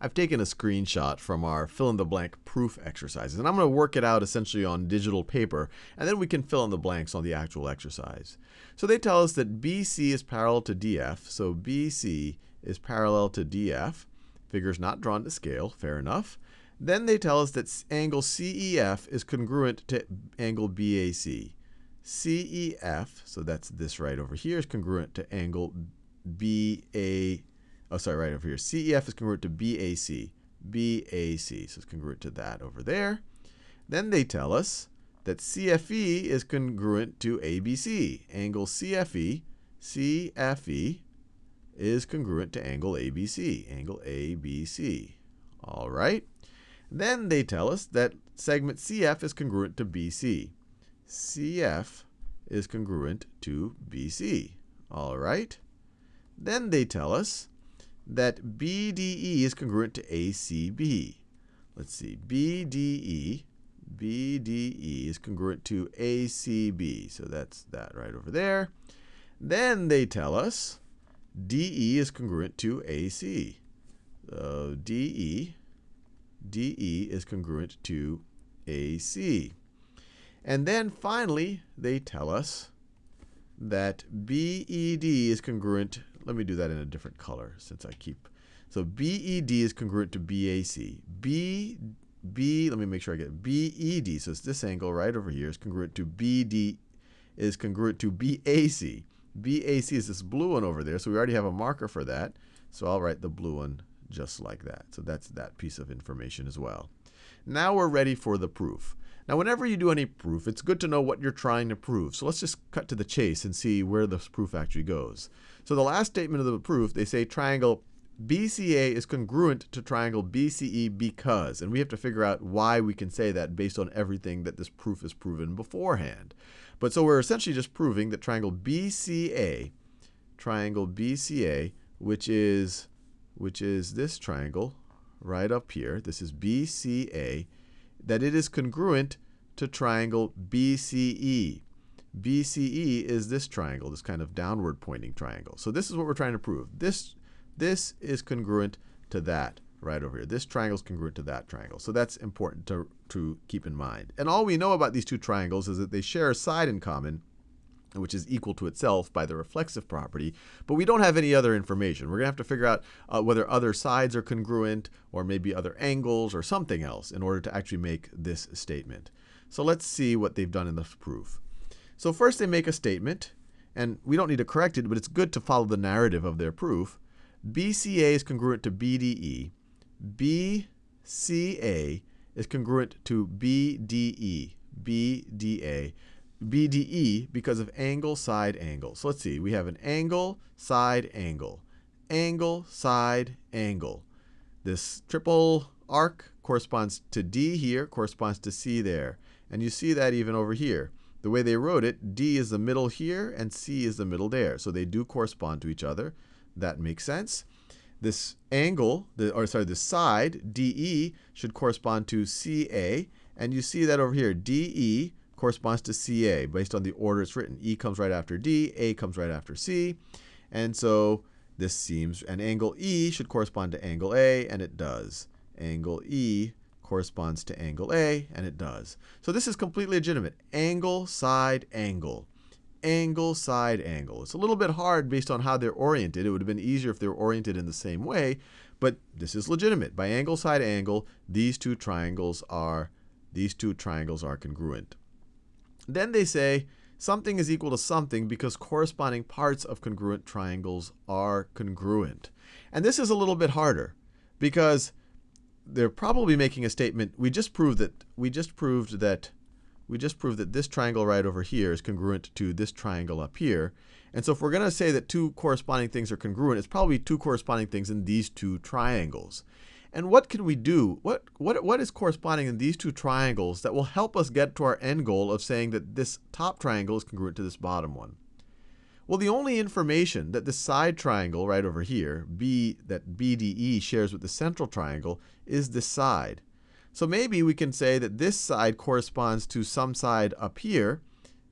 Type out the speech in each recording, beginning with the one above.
I've taken a screenshot from our fill in the blank proof exercises. And I'm going to work it out essentially on digital paper, and then we can fill in the blanks on the actual exercise. So they tell us that BC is parallel to DF. So BC is parallel to DF. Figures not drawn to scale, fair enough. Then they tell us that angle CEF is congruent to angle BAC. CEF, so that's this right over here, is congruent to angle BA, oh sorry, right over here. CEF is congruent to BAC. BAC, so it's congruent to that over there. Then they tell us that CFE is congruent to ABC. Angle CFE, CFE is congruent to angle ABC, angle ABC. All right. Then they tell us that segment CF is congruent to BC. CF is congruent to BC. All right. Then they tell us that BDE is congruent to ACB. Let's see. BDE, BDE is congruent to ACB. So that's that right over there. Then they tell us DE is congruent to AC. So DE, DE is congruent to AC. And then finally, they tell us that BED is congruent. Let me do that in a different color since I keep. So BED is congruent to BAC. B, B, let me make sure I get BED. So it's this angle right over here is congruent to BD, is congruent to BAC. BAC is this blue one over there, so we already have a marker for that. So I'll write the blue one just like that. So that's that piece of information as well. Now we're ready for the proof. Now, whenever you do any proof, it's good to know what you're trying to prove. So let's just cut to the chase and see where this proof actually goes. So the last statement of the proof, they say triangle BCA is congruent to triangle BCE because, and we have to figure out why we can say that based on everything that this proof is proven beforehand. But so we're essentially just proving that triangle BCA, triangle BCA, which is which is this triangle right up here, this is BCA, that it is congruent to triangle BCE. BCE is this triangle, this kind of downward pointing triangle. So this is what we're trying to prove. This, this is congruent to that right over here. This triangle is congruent to that triangle. So that's important to, to keep in mind. And all we know about these two triangles is that they share a side in common, which is equal to itself by the reflexive property, but we don't have any other information. We're going to have to figure out uh, whether other sides are congruent or maybe other angles or something else in order to actually make this statement. So let's see what they've done in the proof. So first they make a statement, and we don't need to correct it, but it's good to follow the narrative of their proof. BCA is congruent to BDE. BCA is congruent to BDE. BDA. BDE because of angle, side, angle. So let's see. We have an angle, side, angle. Angle, side, angle. This triple arc corresponds to D here, corresponds to C there. And you see that even over here. The way they wrote it, D is the middle here and C is the middle there. So they do correspond to each other. That makes sense. This angle, the, or sorry, this side, DE, should correspond to CA. And you see that over here, DE corresponds to CA based on the order it's written. E comes right after D, A comes right after C. And so this seems, an angle E should correspond to angle A, and it does. Angle E corresponds to angle A, and it does. So this is completely legitimate. Angle, side, angle. Angle, side, angle. It's a little bit hard based on how they're oriented. It would have been easier if they were oriented in the same way, but this is legitimate. By angle, side, angle, these two triangles are these two triangles are congruent. Then they say something is equal to something because corresponding parts of congruent triangles are congruent. And this is a little bit harder because they're probably making a statement. We just proved that we just proved that we just proved that this triangle right over here is congruent to this triangle up here. And so if we're going to say that two corresponding things are congruent, it's probably two corresponding things in these two triangles. And what can we do? What, what, what is corresponding in these two triangles that will help us get to our end goal of saying that this top triangle is congruent to this bottom one? Well, the only information that this side triangle right over here, B, that BDE shares with the central triangle, is this side. So maybe we can say that this side corresponds to some side up here,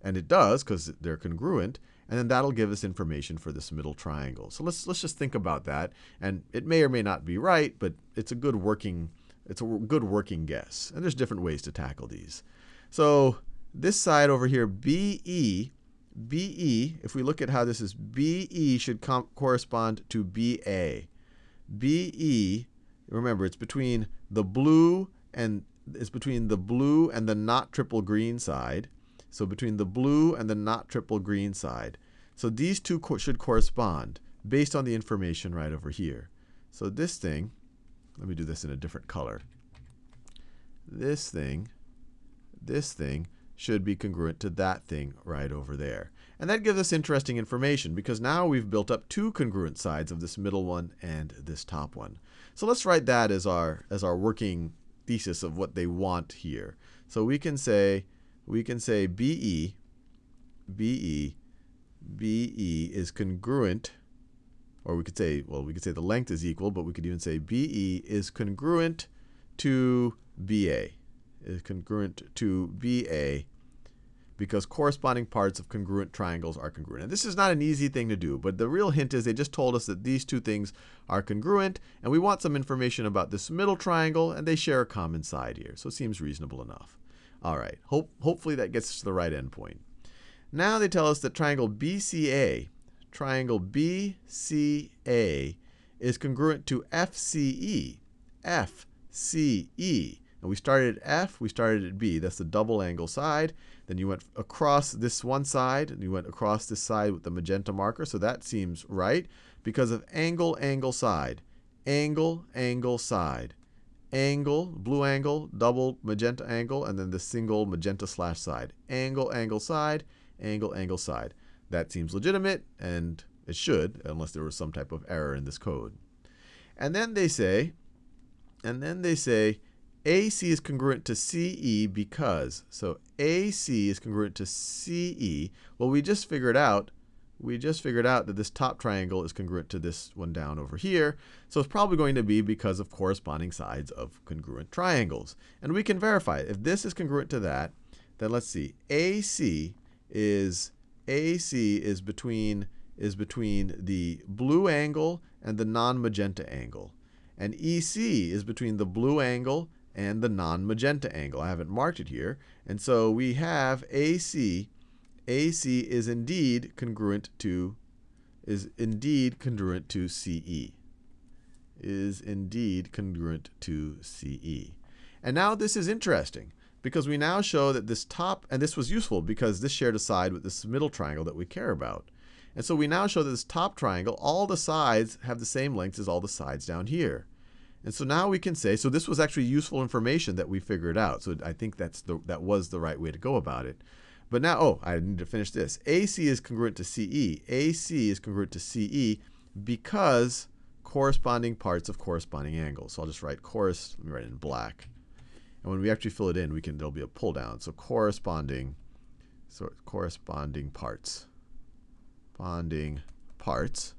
and it does because they're congruent, and then that'll give us information for this middle triangle. So let's let's just think about that, and it may or may not be right, but it's a good working it's a good working guess. And there's different ways to tackle these. So this side over here, BE, BE, if we look at how this is, BE should correspond to BA. BE, remember, it's between the blue and it's between the blue and the not triple green side. So between the blue and the not triple green side. So these two co should correspond based on the information right over here. So this thing, let me do this in a different color. This thing, this thing should be congruent to that thing right over there. And that gives us interesting information because now we've built up two congruent sides of this middle one and this top one. So let's write that as our, as our working thesis of what they want here. So we can say we can say BE, BE, BE is congruent, or we could say, well, we could say the length is equal, but we could even say BE is congruent to BA, is congruent to BA because corresponding parts of congruent triangles are congruent. And this is not an easy thing to do, but the real hint is they just told us that these two things are congruent, and we want some information about this middle triangle, and they share a common side here. So it seems reasonable enough. All right, Hope, hopefully that gets us to the right endpoint. Now they tell us that triangle BCA, triangle BCA is congruent to FCE, FCE. And we started at F, we started at B. That's the double angle side. Then you went across this one side, and you went across this side with the magenta marker. So that seems right because of angle, angle, side. Angle, angle, side angle, blue angle, double magenta angle, and then the single magenta slash side. Angle, angle, side, angle, angle, side. That seems legitimate, and it should, unless there was some type of error in this code. And then they say, and then they say, AC is congruent to CE because, so AC is congruent to CE. Well, we just figured out we just figured out that this top triangle is congruent to this one down over here. So it's probably going to be because of corresponding sides of congruent triangles. And we can verify. If this is congruent to that, then let's see. AC is AC is between is between the blue angle and the non-magenta angle. And EC is between the blue angle and the non-magenta angle. I haven't marked it here. And so we have AC AC is indeed congruent to is indeed congruent to CE. Is indeed congruent to CE. And now this is interesting because we now show that this top, and this was useful because this shared a side with this middle triangle that we care about. And so we now show that this top triangle, all the sides have the same length as all the sides down here. And so now we can say, so this was actually useful information that we figured out. So I think that's the, that was the right way to go about it. But now, oh, I need to finish this. AC is congruent to CE. AC is congruent to CE because corresponding parts of corresponding angles. So I'll just write chorus, let me write it in black. And when we actually fill it in, we can there'll be a pull down. So corresponding, so corresponding parts. Bonding parts.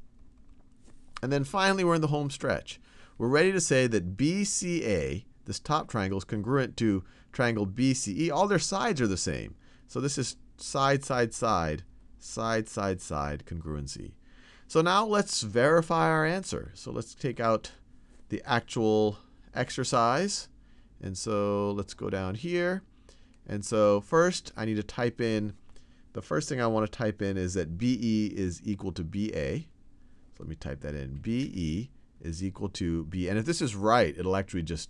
And then finally, we're in the home stretch. We're ready to say that BCA, this top triangle, is congruent to triangle BCE. All their sides are the same. So this is side, side, side, side, side, side congruency. So now let's verify our answer. So let's take out the actual exercise. And so let's go down here. And so first, I need to type in, the first thing I want to type in is that BE is equal to BA. So let me type that in. BE is equal to B. And if this is right, it'll actually just,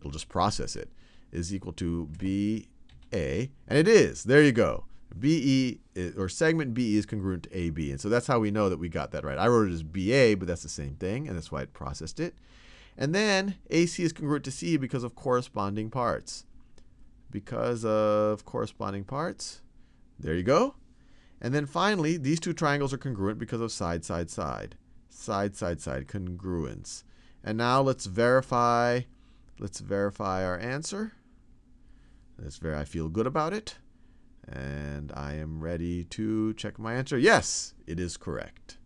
it'll just process it. Is equal to B a, and it is. There you go. BE or segment BE is congruent to AB. And so that's how we know that we got that right. I wrote it as BA, but that's the same thing, and that's why it processed it. And then AC is congruent to C because of corresponding parts. Because of corresponding parts. There you go. And then finally, these two triangles are congruent because of side, side, side. Side, side, side, congruence. And now let's verify, let's verify our answer. That's very, I feel good about it. And I am ready to check my answer. Yes, it is correct.